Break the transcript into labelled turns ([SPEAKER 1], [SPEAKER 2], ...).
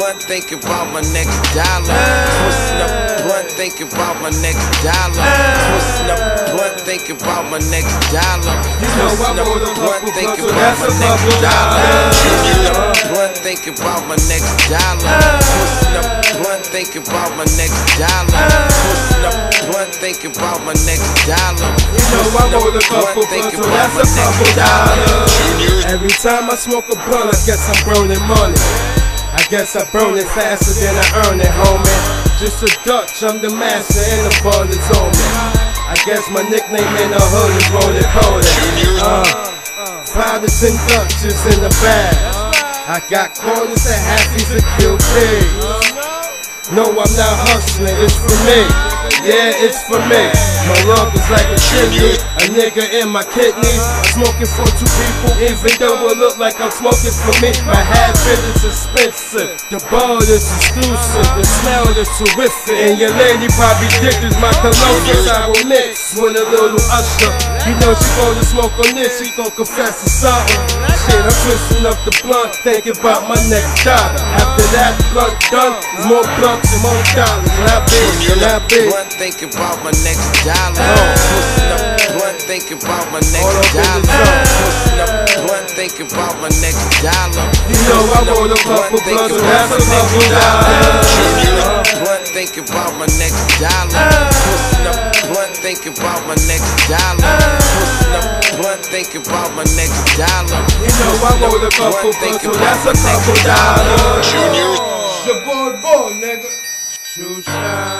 [SPEAKER 1] blunt, thinking about my next dollar. Twisting up blunt, thinking about my next dollar. Twisting up blunt, thinking about my next dollar. Twisting up blunt, thinking about my next dollar. Twisting up blunt, thinking about my next dollar. Twisting up blunt, thinking about my next dollar. Twisting up blunt, thinking about my next dollar.
[SPEAKER 2] I roll a couple blunts, so that's a couple dollars. Every time I smoke a blunt, I guess I'm burning money. I guess I burn it faster than I earn it, homie. Just a Dutch, I'm the master and the ball is on me. I guess my nickname in the hood is Rolling Pony. Uh, fathers and Dutches in the bag. I got quarters and halfies to kill pigs. No, I'm not hustling, it's for me. Yeah, it's for me. My love is like a chimney, a nigga in my kidneys. Smoking for two people, even though it look like I'm smoking for me. My habit is expensive, the ball is exclusive, the smell is terrific. And your lady probably dick is my cologne, I will mix with a little usher. You know she gonna smoke on this, she gon' confess to something. Shit, I'm twisting up the blunt, thinking about my next dollar. After that blunt done, more blunts and more dollars. And I big, and I big.
[SPEAKER 1] Blunt, thinking about my next dollar. Twisting up blunt, thinking about my next
[SPEAKER 2] All up in the
[SPEAKER 1] dollar. Twisting up blunt, thinking about my next dollar.
[SPEAKER 2] You know I roll a couple blunts, so that's a couple dollars.
[SPEAKER 1] Blunt, thinking about my next dollar. Twisting up blunt, thinking about my next dollar. Twisting up blunt, thinking about my next dollar.
[SPEAKER 2] You know I roll a couple blunts, so that's a couple dollars. It's your boy, boy, nigga. Tru Shine.